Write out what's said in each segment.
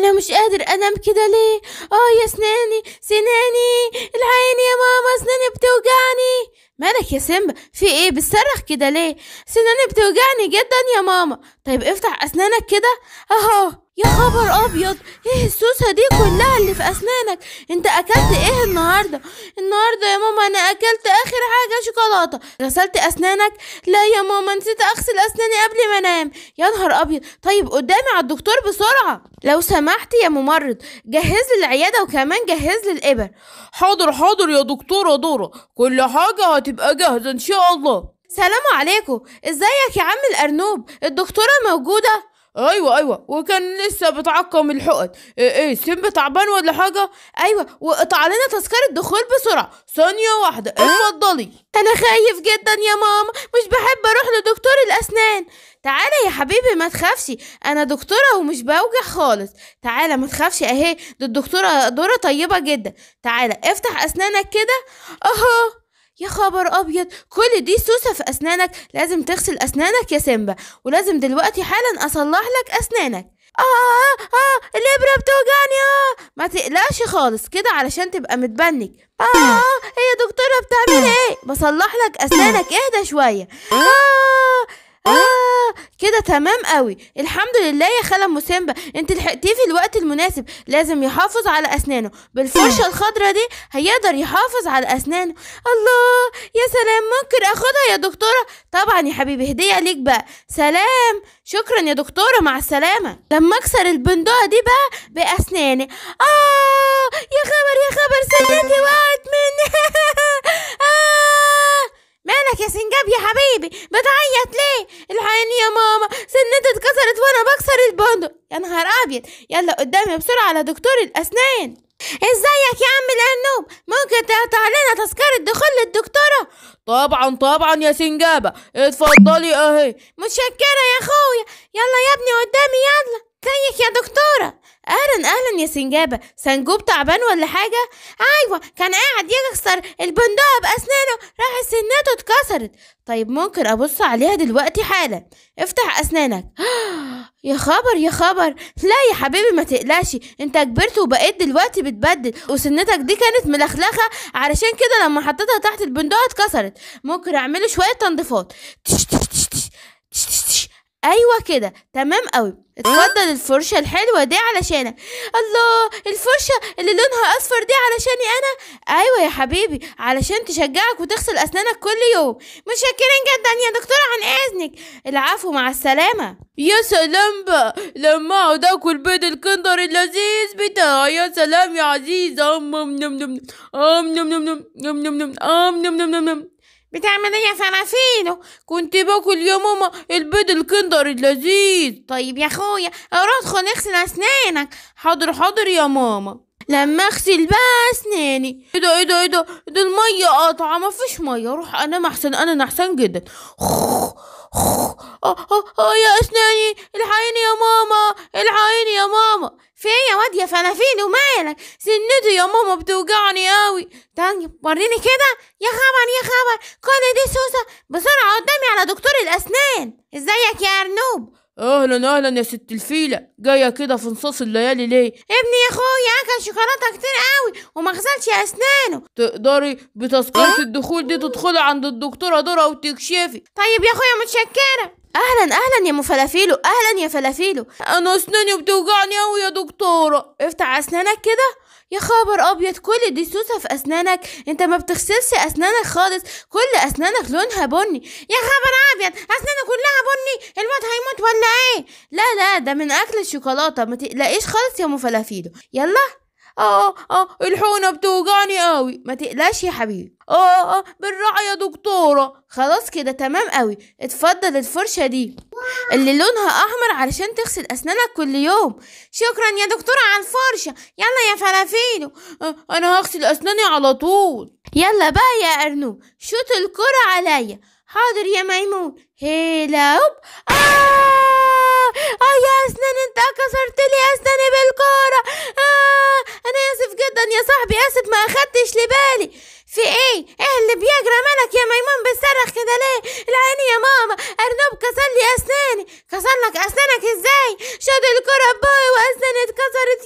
أنا مش قادر أنام كده ليه؟ آه يا سناني سناني العين يا ماما سناني بتوجعني. مالك يا سيمبا في إيه؟ بتصرخ كده ليه؟ سناني بتوجعني جدا يا ماما. طيب افتح أسنانك كده. اهو. يا خبر أبيض. إيه السوسة دي كلها اللي في أسنانك؟ انت أكلت إيه النهارده؟ النهارده يا ماما أنا أكلت آخر حاجة شوكولاتة. غسلت أسنانك؟ لا يا ماما نسيت أغسل أسناني قبل ما أنام. يا نهار أبيض. طيب قدامي على الدكتور بسرعة. لو سمحت يا ممرض جهز لي العياده وكمان جهز لي الابر حاضر حاضر يا دكتورة دورة. كل حاجة هتبقى جاهزة إن شاء الله. سلام عليكم. إزيك يا عم الأرنوب؟ الدكتورة موجودة؟ أيوة أيوة. وكان لسه بتعقم الحقن إيه, إيه سيمبا تعبان ولا حاجة؟ أيوه. وقطع لنا تذكرة دخول بسرعة. ثانية واحدة. اتفضلي. أنا خايف جدا يا ماما. مش بحب أروح لدكتور الأسنان. تعالى يا حبيبي ما تخافش. أنا دكتورة ومش بوجع خالص. تعالى ما تخافش. أهي دي الدكتورة دورة طيبة جدا. تعالى افتح أسنانك كده. اهو يا خبر أبيض كل دي سوسة في أسنانك لازم تغسل أسنانك يا سيمبا ولازم دلوقتي حالا أصلح لك أسنانك. آه آه آه الابره بتوجعني آه. ما تقلقش خالص كده علشان تبقى متبنج. آه هي دكتورة بتعمل إيه؟ بصلح لك أسنانك اهدى شوية. آه آه كده تمام قوي الحمد لله يا خالة مسامبا أنت لحقتيه في الوقت المناسب. لازم يحافظ على أسنانه. بالفرشة الخضرة دي هيقدر يحافظ على أسنانه. الله يا سلام. ممكن آخدها يا دكتورة؟ طبعا يا حبيبي. هدية ليك بقى. سلام. شكرا يا دكتورة. مع السلامة. لما أكسر البندقة دي بقى بأسناني. آه يا خبر يا خبر. سنتي وقعت مني آه مالك يا سنجاب يا حبيبي بتعيط ليه؟ الحقيني يا ماما سنتي اتكسرت وأنا بكسر البندق. يا نهار أبيض! يلا قدامي بسرعة على دكتور الأسنان. إزيك يا عم الارنوب ممكن تقطع لنا تذكرة دخول للدكتورة؟ طبعا طبعا يا سنجابة. اتفضلي أهي. متشكرة يا أخويا. يلا يا ابني قدامي يلا. ازيك يا دكتوره أهلا أهلا يا سنجابه سنجوب تعبان ولا حاجة أيوه كان قاعد يكسر البندقه باسنانه راح سنته اتكسرت طيب ممكن ابص عليها دلوقتي حالا افتح اسنانك يا خبر يا خبر لا يا حبيبي ما تقلقش انت كبرت وبقيت دلوقتي بتبدل وسنتك دي كانت ملخلخه علشان كده لما حطيتها تحت البندقه اتكسرت ممكن اعمله شوية تنظيفات تش تش تش تش تش تش. أيوه كده تمام قوي اتفضل الفرشه الحلوه دي علشانك الله الفرشه اللي لونها اصفر دي علشاني أنا أيوه يا حبيبي علشان تشجعك وتغسل اسنانك كل يوم متشكرين جدا يا دكتوره عن اذنك العفو مع السلامه يا سلام بقى لما اقعد اكل بيض الكندر اللذيذ بتاعي يا سلام يا عزيز ام نم نم نم نم نم نم نم نم نم ام نم نم نم نم بتعمل إيه يا فلافيلو كنت باكل يا ماما البيض ال Kinder اللذيذ. طيب يا اخويا أروح ادخل اغسل اسنانك. حاضر حاضر يا ماما. لما اغسل بقى اسناني. إيه ده إيه ده إيه ده ده المية. قاطعة مفيش مية. روح انام احسن أنا نعسان جدا. آه آه آه يا اسناني الحقيني يا ماما الحقيني يا ماما. في إيه يا واد يا فلافيلو مالك؟ سنتي يا ماما بتوجعني قوي طيب وريني كده. يا خبر يا خبر. كل دي سوسة بسرعة قدامي على دكتور الأسنان. ازيك يا أرنوب؟ أهلا أهلا يا ست الفيلة. جاية كده في نصاص الليالي ليه؟ ابني يا أخويا أكل شوكولاتة كتير قوي وما غسلش أسنانه. تقدري بتذكرة الدخول دي تدخلي عند الدكتورة دورة وتكشفي. طيب يا أخويا متشكرة. أهلا أهلا يا أم فلافيلو أهلا يا فلافيلو. أنا أسناني بتوجعني قوي يا دكتورة. افتح أسنانك كده. يا خبر أبيض كل دي سوسه في أسنانك؟ أنت ما بتغسلش أسنانك خالص كل أسنانك لونها بني. يا خبر أبيض أسنانه كلها بني؟ الواد هيموت ولا إيه؟ لا لا ده من أكل الشوكولاتة ما تقلقيش خالص يا أم يلا آه آه الحونة بتوجعني قوي ما تقلقش يا حبيبي. آه آه بالراحة يا دكتورة. خلاص كده تمام قوي اتفضل الفرشة دي. اللي لونها أحمر علشان تغسل أسنانك كل يوم. شكرا يا دكتورة على الفرشة. يلا يا فلافيلو آه أنا هغسل أسناني على طول. يلا بقى يا ارنوب شوت الكرة عليا. حاضر يا ميمون. هيلا هوب. آه! آه يا أسناني أنت كسرت لي أسناني بالكورة. آه أنا آسف جدا يا صاحبي آسف ما أخدتش لبالي. في إيه؟ إيه اللي بيجرى؟ مالك يا ميمون بتصرخ كده ليه؟ الحقيني يا ماما أرنب كسر لي أسناني. كسر لك أسنانك إزاي؟ شاد الكرة باي وأسناني اتكسرت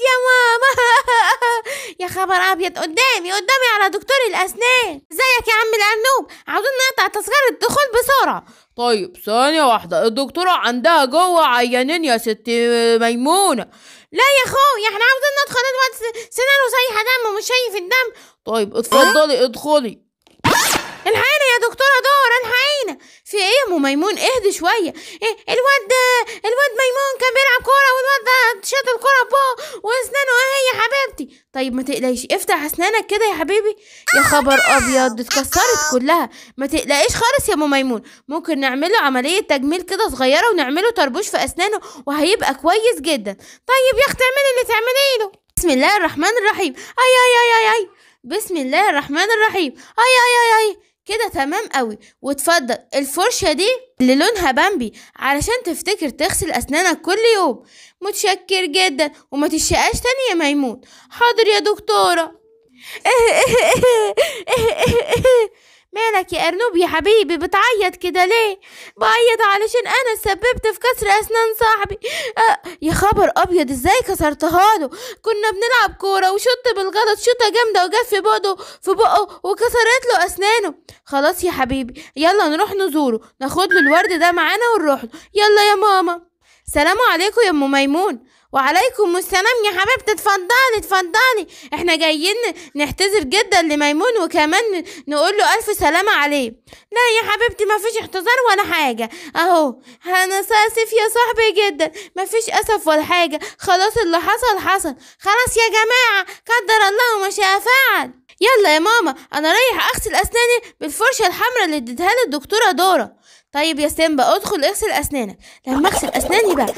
خبر أبيض قدامي قدامي على دكتور الأسنان. إزيك يا عم الأرنوب؟ عاوزين نقطع تذكرة الدخول بسرعة. طيب ثانية واحدة الدكتورة عندها جوه عيانين يا ست ميمونة. لا يا اخويا إحنا عاوزين ندخل الواد سنانه سايحه دم ومش شايف الدم. طيب اتفضلي ادخلي. الحقينا يا دكتورة دورة الحقينا في إيه يا أم ميمون؟ اهدي شوية. إيه الواد الواد ميمون كان بيلعب كورة والواد ده شاط الكورة بوه وأسنانه أهي يا حبيبتي. طيب ما تقلقيش افتح أسنانك كده يا حبيبي. يا خبر أبيض اتكسرت كلها. ما تقلقيش خالص يا أم ميمون. ممكن نعمله عملية تجميل كده صغيرة ونعمله طربوش في أسنانه وهيبقى كويس جدا. طيب يا أختي اعملي اللي تعمليه له. بسم الله الرحمن الرحيم. أي أي أي أي أي. بسم الله الرحمن الرحيم. أي أي أي أي. كده تمام قوي. وتفضل الفرشة دي اللي لونها بامبي علشان تفتكر تغسل أسنانك كل يوم. متشكر جدا. وما تشقاش تاني يا ميمون. حاضر يا دكتورة. مالك يا أرنوب يا حبيبي بتعيط كده ليه؟ بعيط علشان أنا سببت في كسر أسنان صاحبي. آه يا خبر أبيض إزاي كسرتها له؟ كنا بنلعب كورة وشط بالغلط شوطة جامدة وجت في بقه في بقه وكسرت له أسنانه. خلاص يا حبيبي يلا نروح نزوره. ناخد له الورد ده معانا ونروح له. يلا يا ماما. سلام عليكم يا أم ميمون. وعليكم السلام يا حبيبتي اتفضلي اتفضلي. إحنا جايين نعتذر جدا لميمون وكمان نقول له ألف سلامة عليه. لا يا حبيبتي ما فيش اعتذار ولا حاجة. أهو أنا اسف يا صاحبي جدا. ما فيش أسف ولا حاجة. خلاص اللي حصل حصل. خلاص يا جماعة قدر الله ما شاء فعل. يلا يا ماما أنا رايح أغسل أسناني بالفرشة الحمراء اللي اديتها لي الدكتورة دورة. طيب يا سيمبا ادخل اغسل أسنانك. لما أغسل أسناني بقى.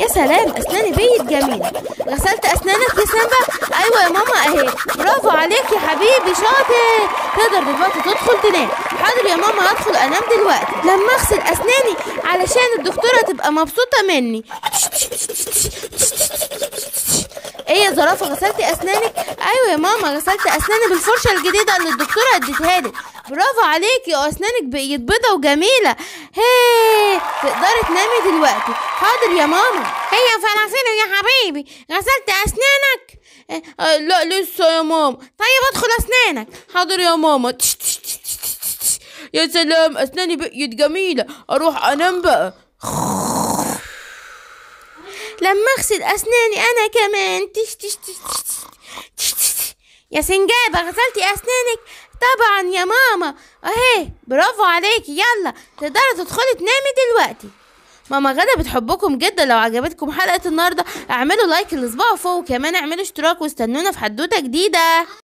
يا سلام اسناني بيت جميله غسلت أسنانك يا سيمبا أيوه يا ماما أهي. برافو عليك يا حبيبي شاطر. تقدر دلوقتي تدخل تنام. حاضر يا ماما هدخل أنام دلوقتي. لما أغسل أسناني علشان الدكتورة تبقى مبسوطة مني. إيه يا زرافة غسلتي أسنانك؟ أيوه يا ماما غسلت أسناني بالفرشة الجديدة اللي الدكتورة اديتها لي. برافو عليكي واسنانك بقيت بيضه وجميلة. هي تقدري تنامي دلوقتي. حاضر يا ماما. هي فلافيلو يا حبيبي. غسلت أسنانك؟ إيه، آه لا لسه يا ماما. طيب أدخل أسنانك. حاضر يا ماما. تش تش تش تش تش. يا سلام أسناني بقيت جميلة. أروح أنام بقى. لما أغسل أسناني أنا كمان. تش تش تش تش تش تش. يا سنجابة غسلتي أسنانك؟ طبعا يا ماما. أهي برافو عليكي. يلا تقدري تدخلي تنامي دلوقتي. ماما غدا بتحبكم جدا. لو عجبتكم حلقة النهاردة اعملوا لايك الأسبوع فوق. وكمان اعملوا اشتراك واستنونا في حدوتة جديدة.